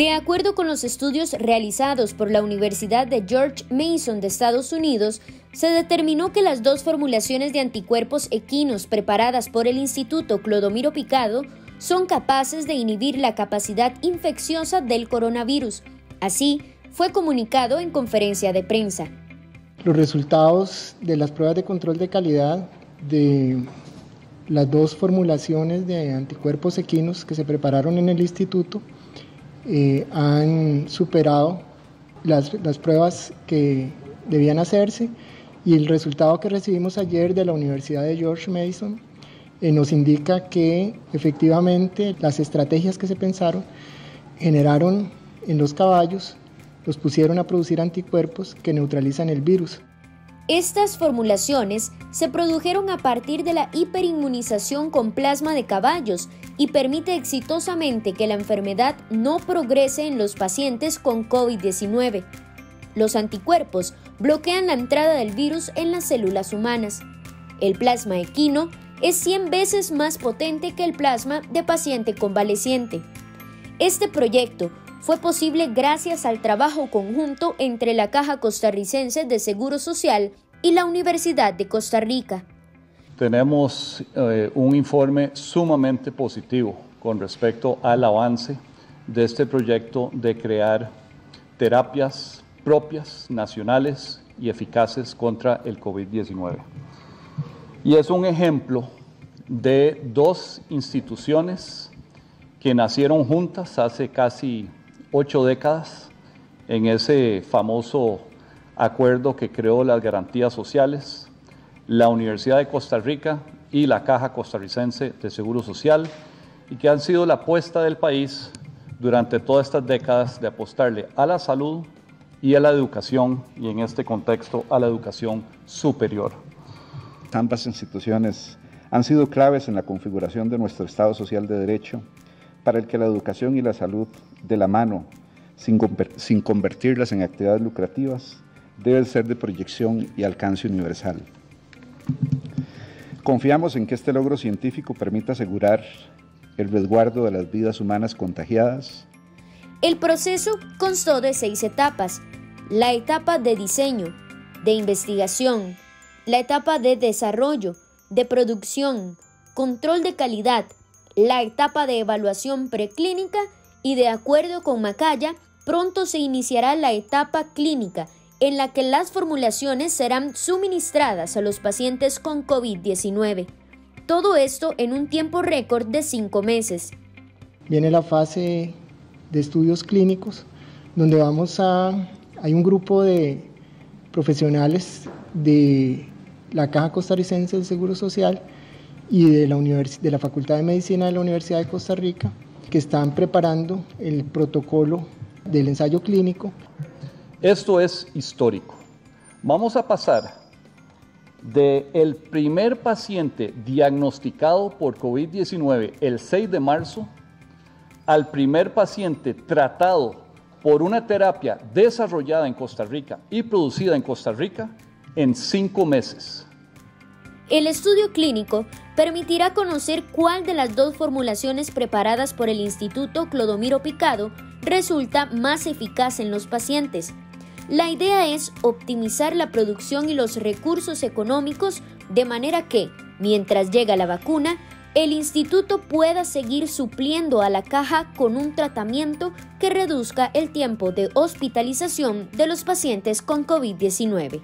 De acuerdo con los estudios realizados por la Universidad de George Mason de Estados Unidos, se determinó que las dos formulaciones de anticuerpos equinos preparadas por el Instituto Clodomiro Picado son capaces de inhibir la capacidad infecciosa del coronavirus. Así, fue comunicado en conferencia de prensa. Los resultados de las pruebas de control de calidad de las dos formulaciones de anticuerpos equinos que se prepararon en el instituto eh, han superado las, pruebas que debían hacerse y el resultado que recibimos ayer de la Universidad de George Mason eh, nos indica que efectivamente las estrategias que se pensaron generaron en los caballos los pusieron a producir anticuerpos que neutralizan el virus. Estas formulaciones se produjeron a partir de la hiperinmunización con plasma de caballos y permite exitosamente que la enfermedad no progrese en los pacientes con COVID-19. Los anticuerpos bloquean la entrada del virus en las células humanas. El plasma equino es 100 veces más potente que el plasma de paciente convaleciente. Este proyecto fue posible gracias al trabajo conjunto entre la Caja Costarricense de Seguro Social y la Universidad de Costa Rica. Tenemos eh, un informe sumamente positivo con respecto al avance de este proyecto de crear terapias propias, nacionales y eficaces contra el COVID-19. Y es un ejemplo de dos instituciones que nacieron juntas hace casi ocho décadas en ese famoso acuerdo que creó las garantías sociales, la Universidad de Costa Rica y la Caja Costarricense de Seguro Social, y que han sido la apuesta del país durante todas estas décadas de apostarle a la salud y a la educación, y en este contexto a la educación superior. Ambas instituciones han sido claves en la configuración de nuestro Estado social de derecho para el que la educación y la salud de la mano, sin, sin convertirlas en actividades lucrativas, deben ser de proyección y alcance universal. Confiamos en que este logro científico permita asegurar el resguardo de las vidas humanas contagiadas. El proceso constó de seis etapas. La etapa de diseño, de investigación, la etapa de desarrollo, de producción, control de calidad, la etapa de evaluación preclínica y de acuerdo con Macaya, pronto se iniciará la etapa clínica en la que las formulaciones serán suministradas a los pacientes con COVID-19. Todo esto en un tiempo récord de cinco meses. Viene la fase de estudios clínicos, donde vamos a... Hay un grupo de profesionales de la Caja Costarricense del Seguro Social y de la, de la Facultad de Medicina de la Universidad de Costa Rica que están preparando el protocolo del ensayo clínico. Esto es histórico. Vamos a pasar de el primer paciente diagnosticado por COVID-19 el 6 de marzo al primer paciente tratado por una terapia desarrollada en Costa Rica y producida en Costa Rica en cinco meses. El estudio clínico permitirá conocer cuál de las dos formulaciones preparadas por el Instituto Clodomiro Picado resulta más eficaz en los pacientes. La idea es optimizar la producción y los recursos económicos de manera que, mientras llega la vacuna, el instituto pueda seguir supliendo a la caja con un tratamiento que reduzca el tiempo de hospitalización de los pacientes con COVID-19.